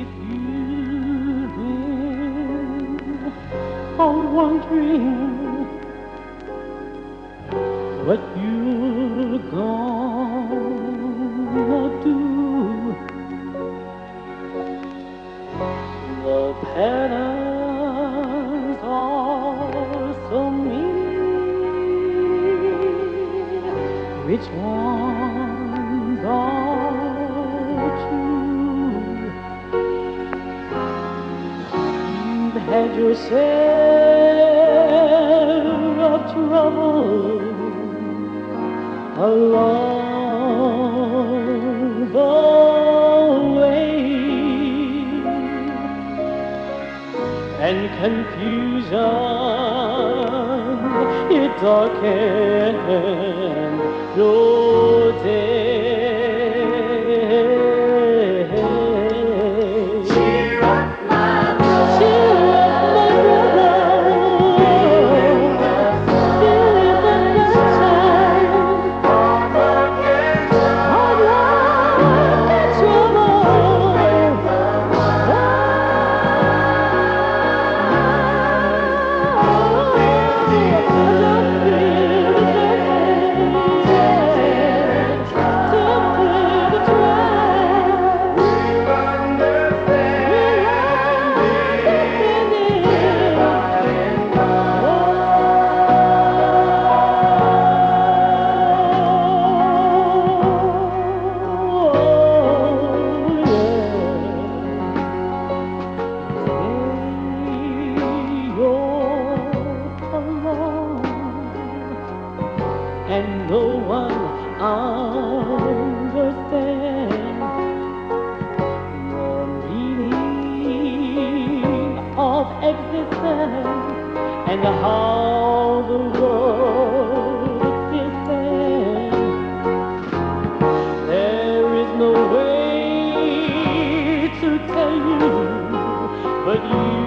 if you've been out wondering what you're gonna do, the patterns are so many. Which ones had your share of trouble along the way and confusion it darkened your day. You, but you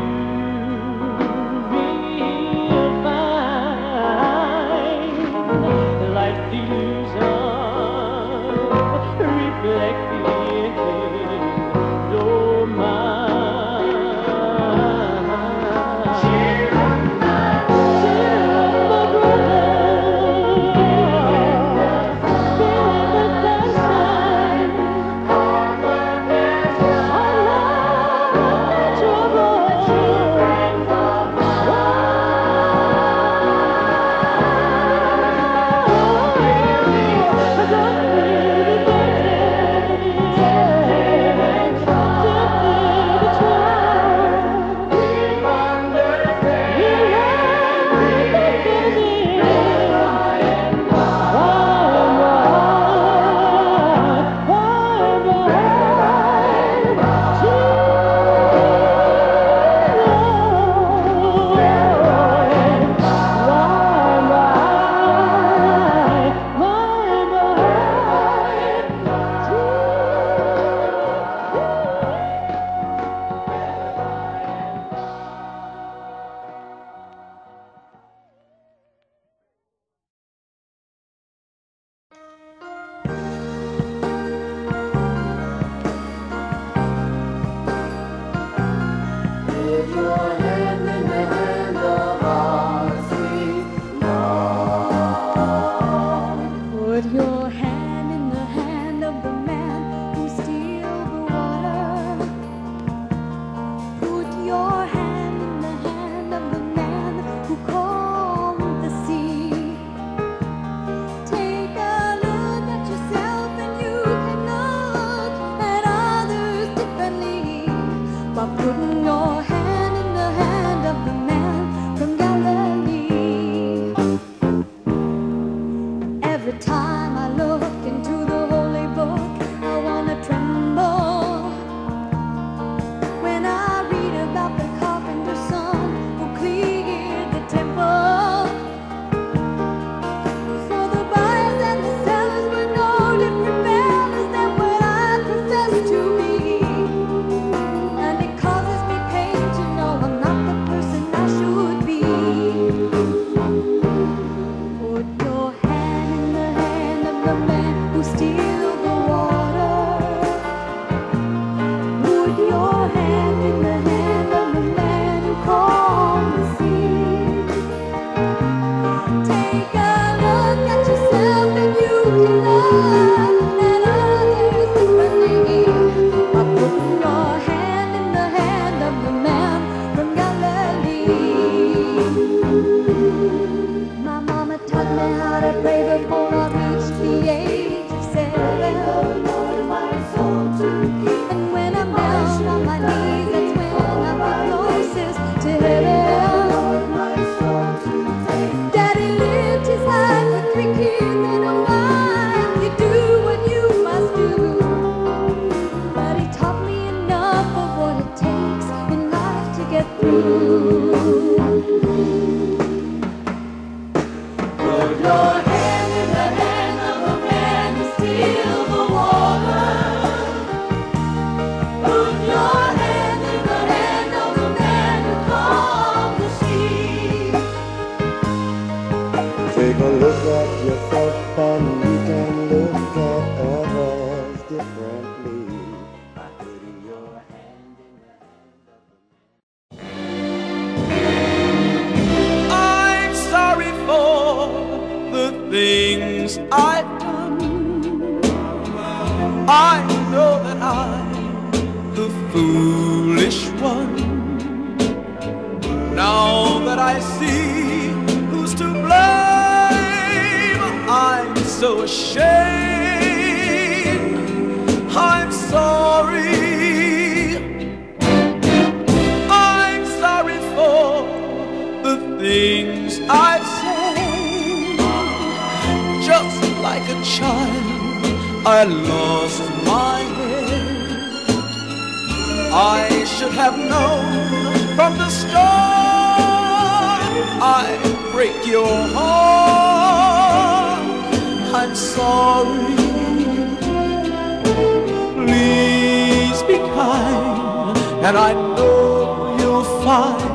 the I'm sorry for the things I've done. I know that I'm the foolish one. Now that I see who's to blame, I'm so ashamed. Things I've said. Just like a child, I lost my head. I should have known from the start I'd break your heart. I'm sorry. Please be kind, and I know you'll find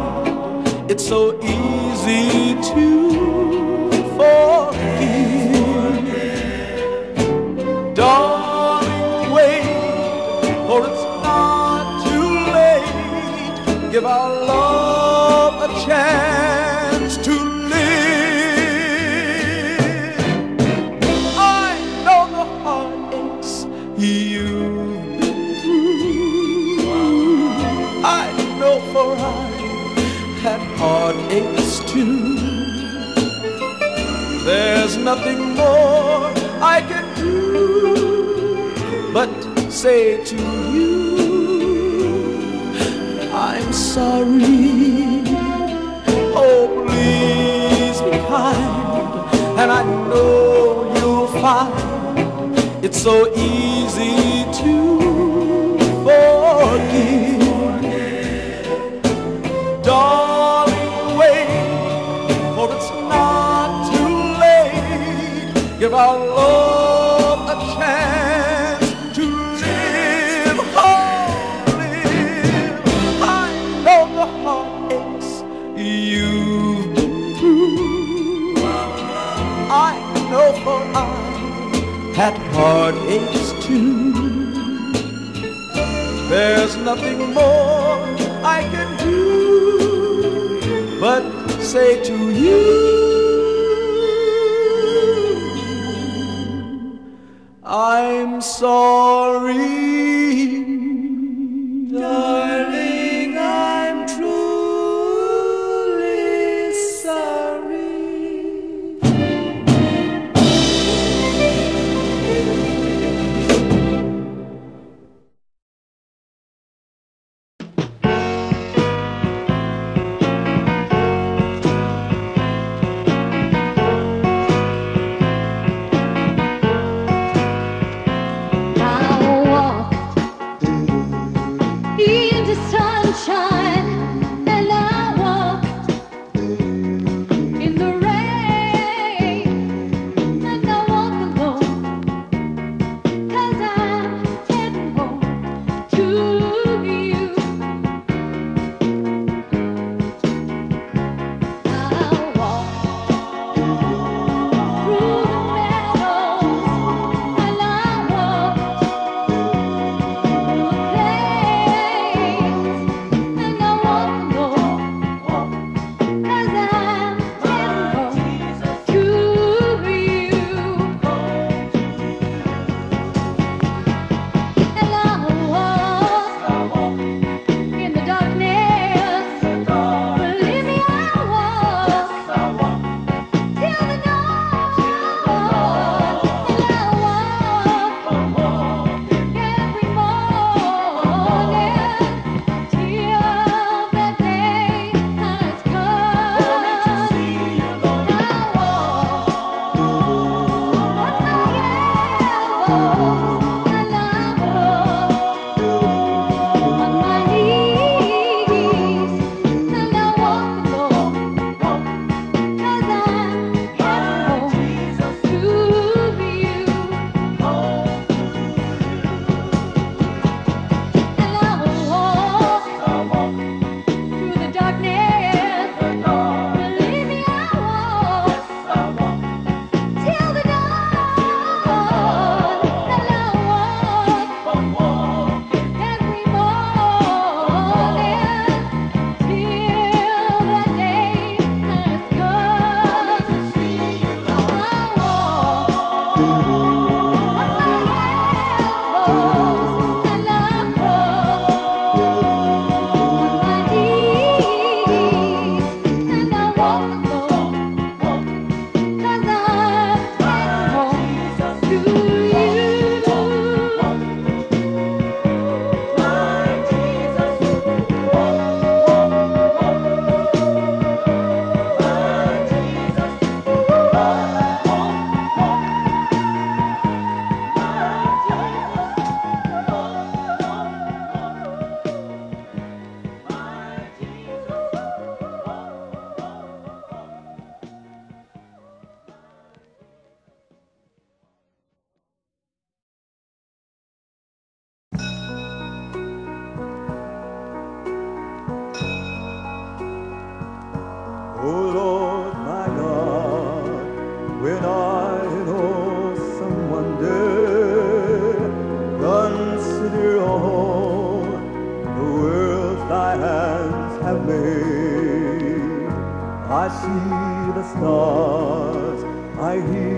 it's so easy to forgive. Darling, wait, for it's not too late. Give our nothing more I can do but say to you, I'm sorry. Oh, please be kind, and I know you'll find it's so easy see the stars, I hear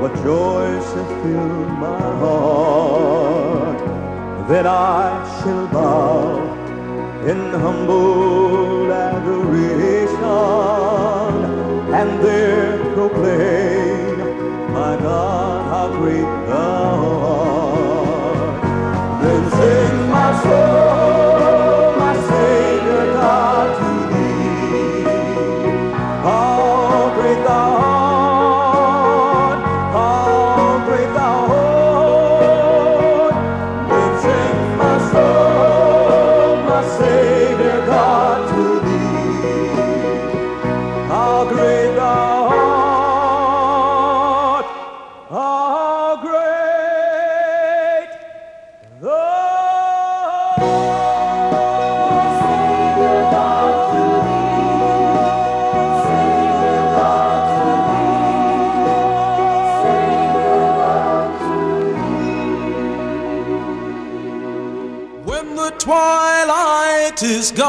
what joy shall fill my heart. Then I shall bow in humble adoration and there proclaim, my God, how great thou art. Then sing my soul, twilight is gone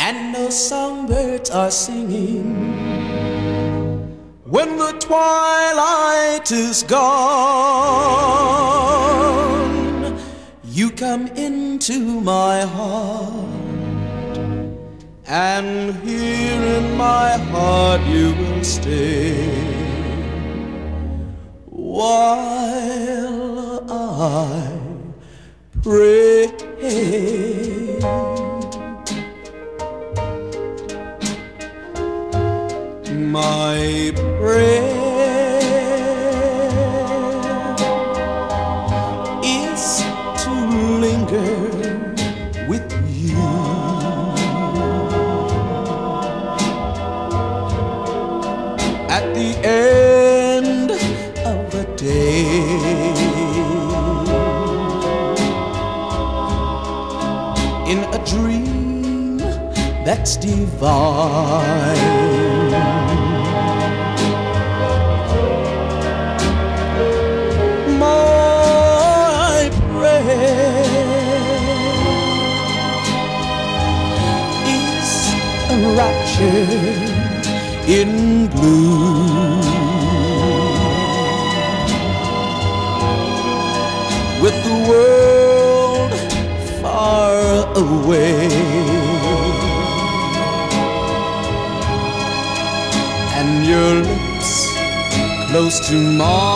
and no songbirds are singing. When the twilight is gone, you come into my heart, and here in my heart you will stay while I pray. My prayer that's divine. My prayer is a rapture in blue. with the world far away close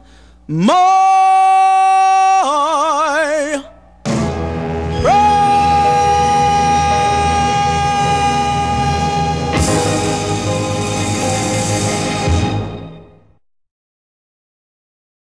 my